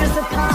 disappointed.